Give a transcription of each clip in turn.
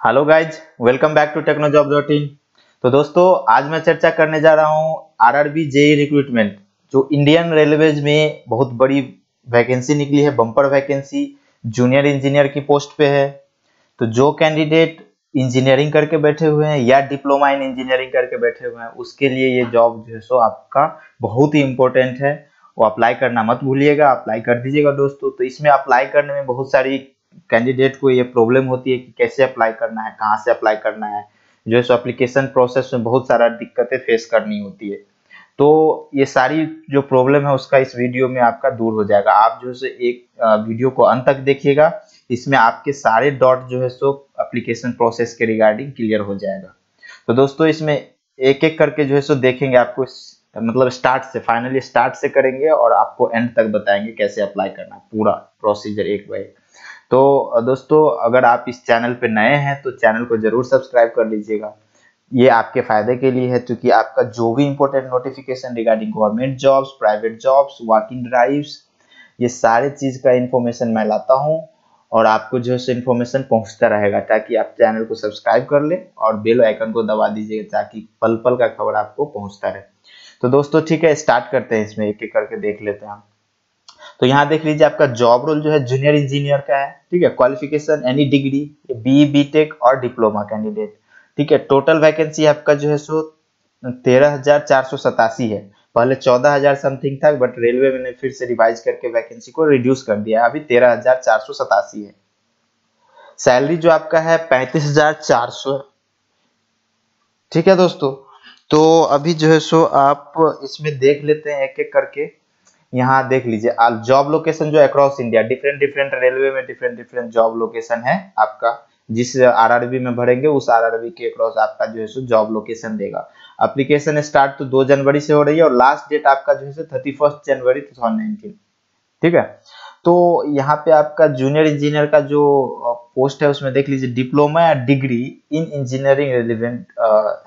Hello guys welcome back to Technojob dot in तो दोस्तों, आज मैं चर्चा करने जा रहा हूँ आरआरबी जेई रिक्रूटमेंट जो इंडियन रेलवेज में बहुत बड़ी वैकेंसी निकली है बम्पर वैकेंसी जूनियर इंजीनियर की पोस्ट पे है। तो जो कैंडिडेट इंजीनियरिंग करके बैठे हुए हैं या डिप्लोमा इन इंजीनियरिंग करके बैठे हुए हैं, उसके लिए ये जॉब जो है, सो आपका बहुत ही इंपॉर्टेंट है। वो अप्लाई करना मत भूलिएगा अप्लाई कर दीजिएगा दोस्तों। तो इसमें अप्लाई करने में बहुत सारी कैंडिडेट को ये प्रॉब्लम होती है कि कैसे अप्लाई करना है, कहाँ से अप्लाई करना है। जो है सो अप्लीकेशन प्रोसेस में बहुत सारा दिक्कतें फेस करनी होती है। तो ये सारी जो प्रॉब्लम है उसका इस वीडियो में आपका दूर हो जाएगा। आप जो है एक वीडियो को अंत तक देखिएगा। इसमें आपके सारे डॉट जो है सो अप्लीकेशन प्रोसेस के रिगार्डिंग क्लियर हो जाएगा। तो दोस्तों, इसमें एक एक करके जो है सो देखेंगे आपको मतलब स्टार्ट से फाइनली स्टार्ट से करेंगे और आपको एंड तक बताएँगे कैसे अप्लाई करना है। पूरा प्रोसीजर एक बाय एक। तो दोस्तों, अगर आप इस चैनल पर नए हैं तो चैनल को ज़रूर सब्सक्राइब कर लीजिएगा। ये आपके फ़ायदे के लिए है, क्योंकि आपका जो भी important notification regarding government jobs private jobs working drives ये सारे चीज़ का इंफॉर्मेशन मैं लाता हूँ और आपको जो है इन्फॉर्मेशन पहुँचता रहेगा, ताकि आप चैनल को सब्सक्राइब कर ले और बेल आइकन को दबा दीजिएगा, ताकि पल पल का खबर आपको पहुँचता रहे। तो दोस्तों, ठीक है, स्टार्ट करते हैं इसमें एक एक करके देख लेते हैं हम तो यहाँ देख लीजिए आपका जॉब रोल जो है जूनियर इंजीनियर का है, ठीक है? Qualification any degree B B tech और डिप्लोमा कैंडिडेट ठीक है? टोटल वैकेंसी आपका जो है सो, तेरह हज़ार चार सौ सतासी है। पहले चौदह हज़ार समथिंग था बट रेलवे ने फिर से रिवाइज करके वैकेंसी को रिड्यूस कर दिया अभी तेरह हज़ार चार सौ सतासी है। सैलरी जो आपका है, पैंतीस हज़ार चार सौ ठीक है दोस्तों? तो अभी जो है सो, आप इसमें देख लेते हैं एक एक करके। यहाँ देख लीजिए जॉब लोकेशन जो across India different different railway में डिफरेंट डिफरेंट जॉब लोकेशन है आपका। जिस आरआरबी में भरेंगे, उस आरआरबी के अक्रॉस आपका जो है सो जॉब लोकेशन देगा। अप्लीकेशन स्टार्ट तो दो जनवरी से हो रही है और लास्ट डेट आपका जो है सो thirty first January two thousand ठीक है? तो यहाँ पे आपका जूनियर इंजीनियर का जो पोस्ट है, उसमें देख लीजिए डिप्लोमा या डिग्री इन इंजीनियरिंग रेलिवेंट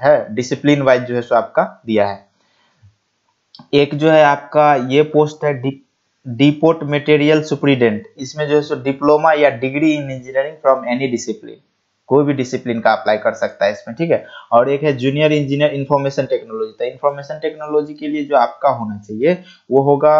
है। डिसिप्लिन वाइज जो है सो आपका दिया है। एक जो है आपका ये पोस्ट है डिपोर्ट मटेरियल सुप्रीडेंट इसमें जो है सो डिप्लोमा या degree in engineering from any discipline कोई भी डिसिप्लिन का अप्लाई कर सकता है इसमें, ठीक है? और एक है जूनियर इंजीनियर इंफॉर्मेशन टेक्नोलॉजी तो इंफॉर्मेशन टेक्नोलॉजी के लिए जो आपका होना चाहिए, वो होगा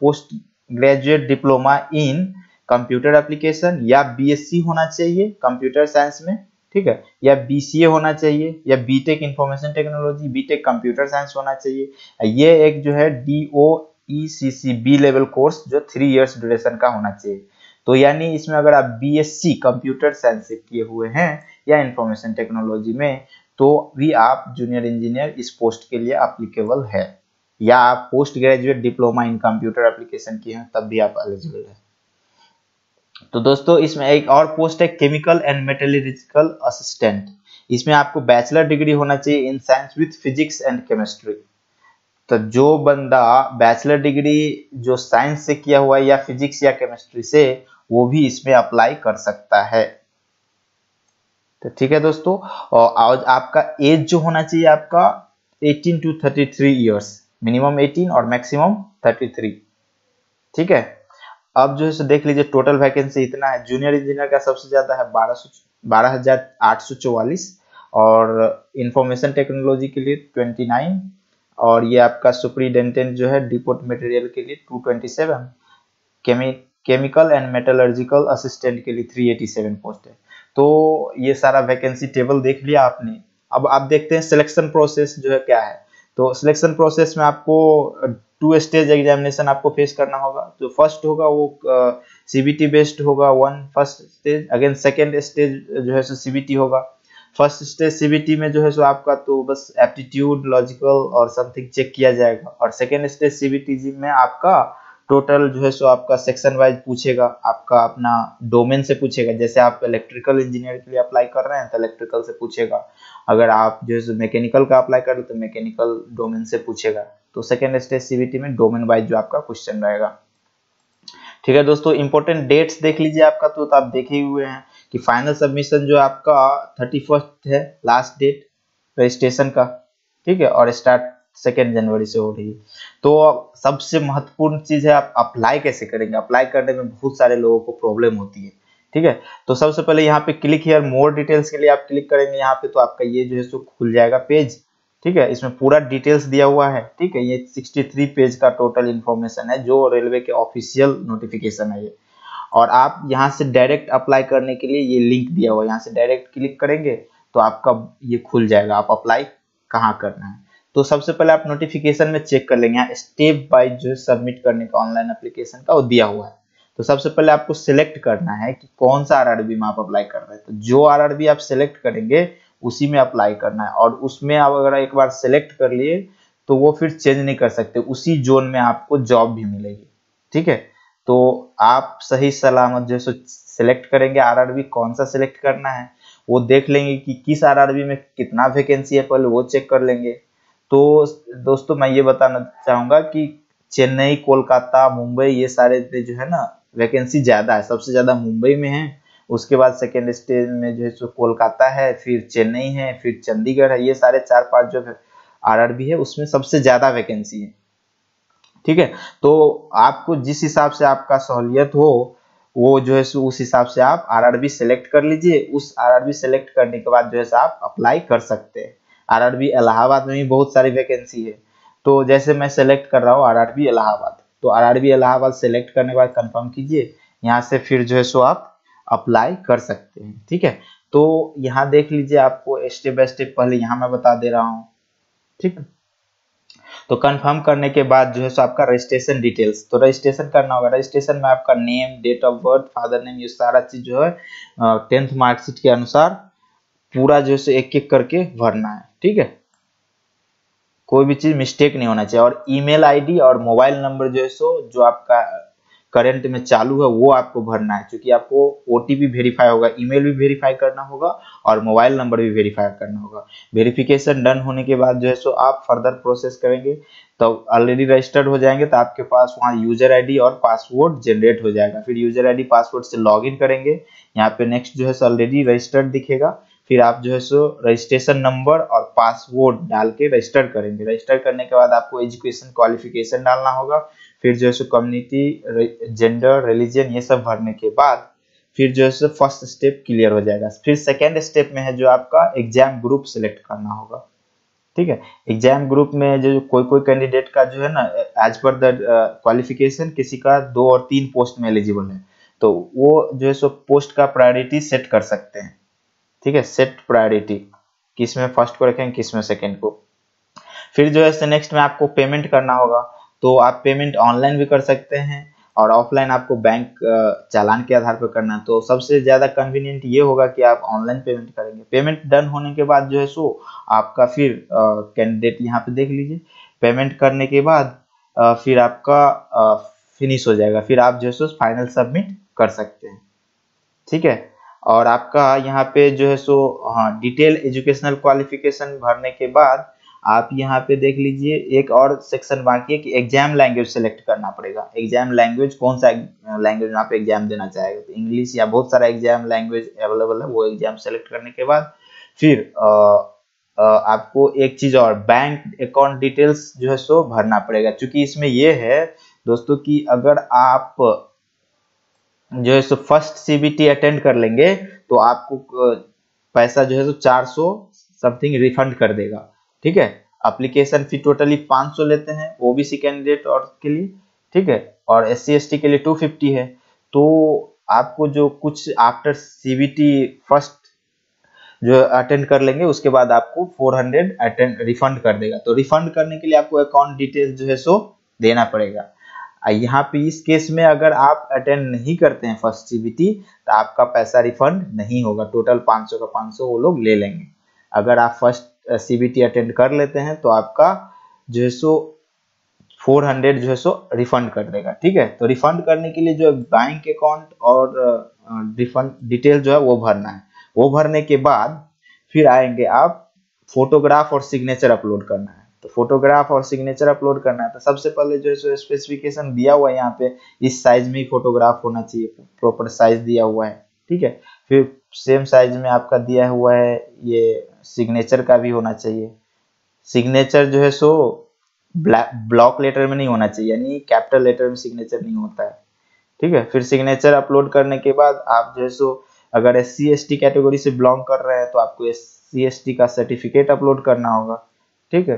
post graduate diploma in computer application या बीएससी होना चाहिए कंप्यूटर साइंस में। ठीक है? या बीसीए होना चाहिए, या B tech information technology BTech computer science होना चाहिए। ये एक जो है D O E C C B level course जो थ्री इयर्स ड्यूरेशन का होना चाहिए। तो यानी इसमें अगर आप B S C computer science से किए हुए हैं या इंफॉर्मेशन टेक्नोलॉजी में तो भी आप जूनियर इंजीनियर इस पोस्ट के लिए अप्लीकेबल है। या आप post graduate diploma in computer application किए हैं, तब भी आप एलिजिबल है। तो दोस्तों, इसमें एक और पोस्ट है केमिकल एंड मेटेलरिकल असिस्टेंट इसमें आपको बैचलर डिग्री होना चाहिए in science with physics and chemistry तो जो बंदा बैचलर डिग्री जो साइंस से किया हुआ है या फिजिक्स या केमिस्ट्री से, वो भी इसमें अप्लाई कर सकता है। तो ठीक है दोस्तों और आज आपका एज जो होना चाहिए आपका 18 टू 33 इयर्स मिनिमम 18 और मैक्सिमम 33 ठीक है? अब जो है देख लीजिए टोटल वैकेंसी इतना है। जूनियर इंजीनियर का सबसे ज़्यादा है बारह सौ बारह हज़ार आठ सौ चौवालीस और इंफॉर्मेशन टेक्नोलॉजी के लिए ट्वेंटी नाइन और ये आपका सुप्रीडेंटेंट जो है डिपोर्ट मटेरियल के लिए two twenty seven chemical and metallurgical assistant के लिए थ्री एटी सेवन पोस्ट है। तो ये सारा वैकेंसी टेबल देख लिया आपने। अब आप देखते हैं सिलेक्शन प्रोसेस जो है क्या है। तो सिलेक्शन प्रोसेस में आपको टू स्टेज एग्जामिनेशन आपको फेस करना होगा। जो फ़र्स्ट होगा वो सीबीटी बेस्ड होगा one first stage again second stage जो है सो सीबीटी होगा। फ़र्स्ट स्टेज सीबीटी में जो है सो आपका तो बस एप्टीट्यूड लॉजिकल और समथिंग चेक किया जाएगा। और सेकेंड स्टेज सीबीटी में आपका टोटल जो है सो आपका सेक्शन वाइज पूछेगा, आपका अपना डोमेन से पूछेगा। जैसे आप इलेक्ट्रिकल इंजीनियर के लिए अप्लाई कर रहे हैं तो इलेक्ट्रिकल से पूछेगा। अगर आप जो है सो मैकेनिकल का अप्लाई कर रहे हो तो मैकेनिकल डोमेन से पूछेगा। तो सेकेंड स्टेज सीबीटी में डोमेन वाइज जो आपका क्वेश्चन रहेगा। ठीक है दोस्तों इंपॉर्टेंट डेट्स देख लीजिए आपका तो, तो आप देखे हुए हैं कि फाइनल सबमिशन जो आपका थर्टी है लास्ट डेट रजिस्ट्रेशन का। ठीक है और स्टार्ट सेकेंड जनवरी से हो रही है। तो सबसे महत्वपूर्ण चीज़ है आप अप्लाई कैसे करेंगे? अप्लाई करने में बहुत सारे लोगों को प्रॉब्लम होती है। ठीक है तो सबसे पहले यहाँ पे क्लिक हियर मोर डिटेल्स के लिए आप क्लिक करेंगे। यहाँ पे तो आपका ये जो है सो खुल जाएगा पेज ठीक है, इसमें पूरा डिटेल्स दिया हुआ है, ठीक है, ये 63 पेज का टोटल इन्फॉर्मेशन है, जो रेलवे के ऑफिशियल नोटिफिकेशन है ये। और आप यहाँ से डायरेक्ट अप्लाई करने के लिए ये लिंक दिया हुआ है, यहाँ से डायरेक्ट क्लिक करेंगे तो आपका ये खुल जाएगा, आप अप्लाई कहाँ करना है। तो सबसे पहले आप नोटिफिकेशन में चेक कर लेंगे, यहाँ स्टेप बाय जो सबमिट करने का ऑनलाइन एप्लीकेशन का वो दिया हुआ है। तो सबसे पहले आपको सिलेक्ट करना है कि कौन सा आरआरबी में आप अप्लाई कर रहे हैं। तो जो आरआरबी आप सिलेक्ट करेंगे उसी में अप्लाई करना है। और उसमें आप अगर एक बार सिलेक्ट कर लिए तो वो फिर चेंज नहीं कर सकते। उसी जोन में आपको जॉब भी मिलेगी। ठीक है? तो आप सही सलामत जो सिलेक्ट करेंगे आरआरबी कौन सा सिलेक्ट करना है, वो देख लेंगे कि किस आरआरबी में कितना वैकेंसी है, पहले वो चेक कर लेंगे। तो दोस्तों, मैं ये बताना चाहूँगा कि चेन्नई, कोलकाता, मुंबई, ये सारे जो है ना वैकेंसी ज़्यादा है। सबसे ज़्यादा मुंबई में है उसके बाद सेकेंड स्टेज में जो है सो कोलकाता है, फिर चेन्नई है, फिर चंडीगढ़ है, ये सारे चार पाँच जो आरआरबी है, उसमें सबसे ज़्यादा वैकेंसी है। ठीक है? तो आपको जिस हिसाब से आपका सहूलियत हो, वो जो है उस हिसाब से आप आरआरबी सेलेक्ट कर लीजिए। उस आरआरबी सेलेक्ट करने के बाद जो है आप अप्लाई कर सकते हैं। आरआरबी इलाहाबाद में भी बहुत सारी वैकेंसी है। तो जैसे मैं सेलेक्ट कर रहा हूँ आरआरबी इलाहाबाद तो आरआरबी इलाहाबाद सेलेक्ट करने के बाद कंफर्म कीजिए। यहाँ से फिर जो है सो आप अप्लाई कर सकते हैं, ठीक है? तो यहाँ देख लीजिए आपको स्टेप बाय स्टेप पहले यहाँ मैं बता दे रहा हूँ, ठीक तो कंफर्म करने के बाद जो है सो आपका रजिस्ट्रेशन डिटेल्स तो रजिस्ट्रेशन करना होगा। रजिस्ट्रेशन में आपका name date of birth father name ये सारा चीज़ जो है टेंथ मार्कशीट के अनुसार पूरा जो है एक एक करके भरना है, ठीक है? कोई भी चीज़ मिस्टेक नहीं होना चाहिए। और ईमेल आईडी और मोबाइल नंबर जो है सो, जो आपका करंट में चालू है, वो आपको भरना है। क्योंकि आपको ओटीपी वेरीफाई होगा ईमेल भी वेरीफाई करना होगा और मोबाइल नंबर भी वेरीफाई करना होगा। वेरिफिकेशन डन होने के बाद जो है सो आप फर्दर प्रोसेस करेंगे तो ऑलरेडी रजिस्टर्ड हो जाएँगे तो आपके पास वहाँ यूज़र आईडी और पासवर्ड जनरेट हो जाएगा। फिर यूज़र आईडी पासवर्ड से लॉगिन करेंगे, यहाँ पे नेक्स्ट जो है सो ऑलरेडी रजिस्टर्ड दिखेगा। फिर आप जो है सो रजिस्ट्रेशन नंबर और पासवर्ड डाल के रजिस्टर करेंगे। रजिस्टर करने के बाद आपको एजुकेशन क्वालिफिकेशन डालना होगा। फिर जो है सो कम्युनिटी जेंडर रिलीजन ये सब भरने के बाद फिर जो है सो फ़र्स्ट स्टेप क्लियर हो जाएगा। फिर सेकेंड स्टेप में है जो आपका एग्ज़ाम ग्रुप सेलेक्ट करना होगा। ठीक है? एग्ज़ाम ग्रुप में जो कोई कोई कैंडिडेट का जो है ना एज पर द क्वालिफिकेशन किसी का दो और तीन पोस्ट में एलिजिबल है। तो वो जो है सो पोस्ट का प्रायोरिटी सेट कर सकते हैं। ठीक है? सेट प्रायोरिटी किसमें फ़र्स्ट को रखेंगे किसमें सेकेंड को। फिर जो है नेक्स्ट में आपको पेमेंट करना होगा। तो आप पेमेंट ऑनलाइन भी कर सकते हैं और ऑफलाइन आपको बैंक चालान के आधार पर करना है। तो सबसे ज़्यादा कन्वीनियंट ये होगा कि आप ऑनलाइन पेमेंट करेंगे। पेमेंट डन होने के बाद जो है सो आपका फिर कैंडिडेट यहाँ पे देख लीजिए। पेमेंट करने के बाद आ, फिर आपका फिनिश हो जाएगा। फिर आप जो है सो फाइनल सबमिट कर सकते हैं। ठीक है? और आपका यहाँ पे जो है सो हाँ डिटेल एजुकेशनल क्वालिफिकेशन भरने के बाद आप यहाँ पे देख लीजिए एक और सेक्शन बाकी है कि एग्ज़ाम लैंग्वेज सेलेक्ट करना पड़ेगा। एग्ज़ाम लैंग्वेज कौन सा लैंग्वेज आप एग्ज़ाम देना चाहेगा? तो इंग्लिश या बहुत सारा एग्ज़ाम लैंग्वेज अवेलेबल है वो एग्ज़ाम सेलेक्ट करने के बाद फिर आ, आ, आपको एक चीज़ और बैंक अकाउंट डिटेल्स जो है सो भरना पड़ेगा। क्योंकि इसमें यह है दोस्तों कि अगर आप जो है सो फ़र्स्ट सीबीटी अटेंड कर लेंगे तो आपको पैसा जो है सो 400 समथिंग रिफंड कर देगा। ठीक है? अप्लीकेशन फ़ी टोटली 500 लेते हैं ओबीसी कैंडिडेट और के लिए, ठीक है? और एस सी के लिए 250 है। तो आपको जो कुछ आफ्टर सीबीटी फ़र्स्ट जो अटेंड कर लेंगे, उसके बाद आपको 400 अटेंड रिफंड कर देगा। तो रिफंड करने के लिए आपको अकाउंट डिटेल जो है सो देना पड़ेगा। यहाँ पे इस केस में अगर आप अटेंड नहीं करते हैं फ़र्स्ट सीबीटी तो आपका पैसा रिफंड नहीं होगा। टोटल 500 का 500 वो लोग ले लेंगे। अगर आप फ़र्स्ट सीबीटी अटेंड कर लेते हैं तो आपका जो है सो फोर हंड्रेड जो है सो रिफंड कर देगा, ठीक है? तो रिफंड करने के लिए जो है बैंक अकाउंट और रिफंड डिटेल जो है वो भरना है। वो भरने के बाद फिर आएँगे आप फोटोग्राफ और सिग्नेचर अपलोड करना है। तो फोटोग्राफ और सिग्नेचर अपलोड करना है तो सबसे पहले जो है सो स्पेसिफिकेशन दिया हुआ है यहाँ पे, इस साइज़ में ही फोटोग्राफ होना चाहिए प्रॉपर साइज़ दिया हुआ है, ठीक है? फिर सेम साइज़ में आपका दिया हुआ है ये सिग्नेचर का भी होना चाहिए। सिग्नेचर जो है सो ब्लॉक लेटर में नहीं होना चाहिए, यानी कैपिटल लेटर में सिग्नेचर नहीं होता है। ठीक है? फिर सिग्नेचर अपलोड करने के बाद आप जो है सो अगर एस सी कैटेगरी से बिलोंग कर रहे हैं तो आपको एस सी का सर्टिफिकेट अपलोड करना होगा। ठीक है?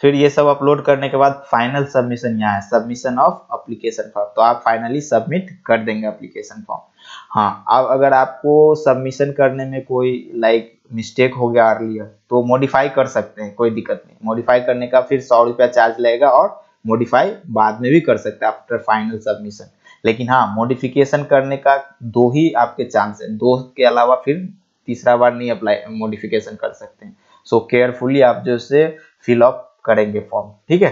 फिर ये सब अपलोड करने के बाद फाइनल सबमिशन यहाँ है। सबमिशन ऑफ़ अप्लीकेशन फॉर्म तो आप फाइनली सबमिट कर देंगे अप्लीकेशन फॉर्म हाँ अब अगर आपको सबमिशन करने में कोई लाइक मिस्टेक हो गया अर्लियर तो मॉडिफाई कर सकते हैं कोई दिक्कत नहीं। मॉडिफाई करने का फिर सौ रुपया चार्ज लगेगा और मॉडिफाई बाद में भी कर सकते हैं आफ्टर फाइनल सबमिशन लेकिन हाँ मॉडिफिकेशन करने का दो ही आपके चांस है। दो के अलावा फिर तीसरा बार नहीं अप्लाई मॉडिफिकेशन कर सकते हैं। सो so, केयरफुली आप जो से फिल अप करेंगे फॉर्म ठीक है?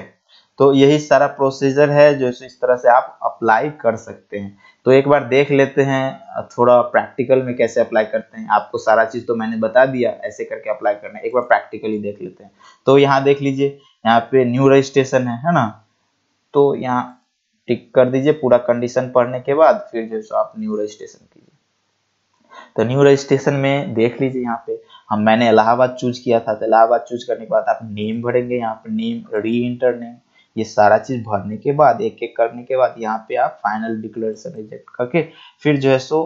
तो यही सारा प्रोसीजर है जो इस तरह से आप अप्लाई कर सकते हैं। तो एक बार देख लेते हैं थोड़ा प्रैक्टिकल में कैसे अप्लाई करते हैं। आपको सारा चीज़ तो मैंने बता दिया, ऐसे करके अप्लाई करना है। एक बार प्रैक्टिकली देख लेते हैं। तो यहाँ देख लीजिए, यहाँ पे न्यू रजिस्ट्रेशन है है ना? तो यहाँ टिक कर दीजिए पूरा कंडीशन पढ़ने के बाद, फिर जो सो आप न्यू रजिस्ट्रेशन कीजिए। तो न्यू रजिस्ट्रेशन में देख लीजिए यहाँ पे, हम मैंने इलाहाबाद चूज़ किया था। तो इलाहाबाद चूज़ करने के बाद आप नेम भरेंगे, यहाँ पे नेम री इंटर नेम ये सारा चीज़ भरने के बाद एक एक करने के बाद यहाँ पे आप फाइनल डिक्लेरेशन रिजेक्ट करके फिर जो है सो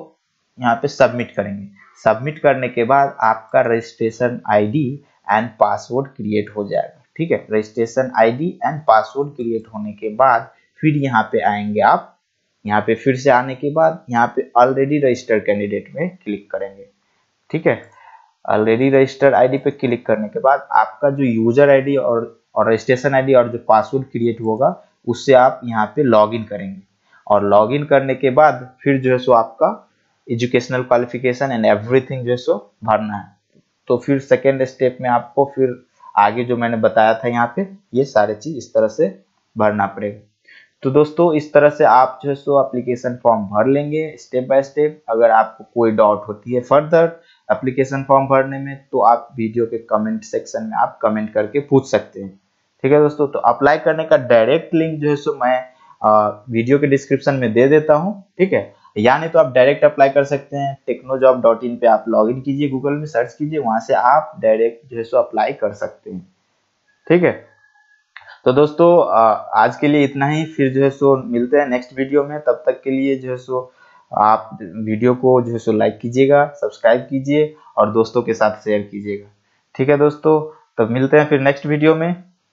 यहाँ पे सबमिट करेंगे। सबमिट करने के बाद आपका registration ID and password create हो जाएगा। ठीक है? Registration ID and password create होने के बाद फिर यहाँ पे आएँगे आप। यहाँ पे फिर से आने के बाद यहाँ पे ऑलरेडी रजिस्टर्ड कैंडिडेट में क्लिक करेंगे। ठीक है? ऑलरेडी रजिस्टर्ड आईडी पे क्लिक करने के बाद आपका जो यूज़र आईडी और और रजिस्ट्रेशन आईडी और जो पासवर्ड क्रिएट होगा, उससे आप यहाँ पे लॉगिन करेंगे। और लॉगिन करने के बाद फिर जो है सो आपका एजुकेशनल क्वालिफिकेशन एंड एवरीथिंग जो है सो भरना है। तो फिर सेकेंड स्टेप में आपको फिर आगे जो मैंने बताया था यहाँ पे, ये सारे चीज़ इस तरह से भरना पड़ेगा। तो दोस्तों, इस तरह से आप जो है सो एप्लीकेशन फॉर्म भर लेंगे स्टेप बाय स्टेप अगर आपको कोई डाउट होती है फर्दर एप्लीकेशन फॉर्म भरने में तो आप वीडियो के कमेंट सेक्शन में आप कमेंट करके पूछ सकते हैं। ठीक है दोस्तों? तो अप्लाई करने का डायरेक्ट लिंक जो है सो मैं आ, वीडियो के डिस्क्रिप्शन में दे देता हूँ ठीक है? या नहीं तो आप डायरेक्ट अप्लाई कर सकते हैं। टेक्नोजॉब डॉट इन पे आप लॉग इन कीजिए गूगल में सर्च कीजिए वहाँ से आप डायरेक्ट जो है सो अप्लाई कर सकते हैं। ठीक है? तो दोस्तों आज के लिए इतना ही। फिर जो है सो मिलते हैं नेक्स्ट वीडियो में। तब तक के लिए जो है सो आप वीडियो को जो है सो लाइक कीजिएगा सब्सक्राइब कीजिए और दोस्तों के साथ शेयर कीजिएगा। ठीक है दोस्तों? तब मिलते हैं फिर नेक्स्ट वीडियो में।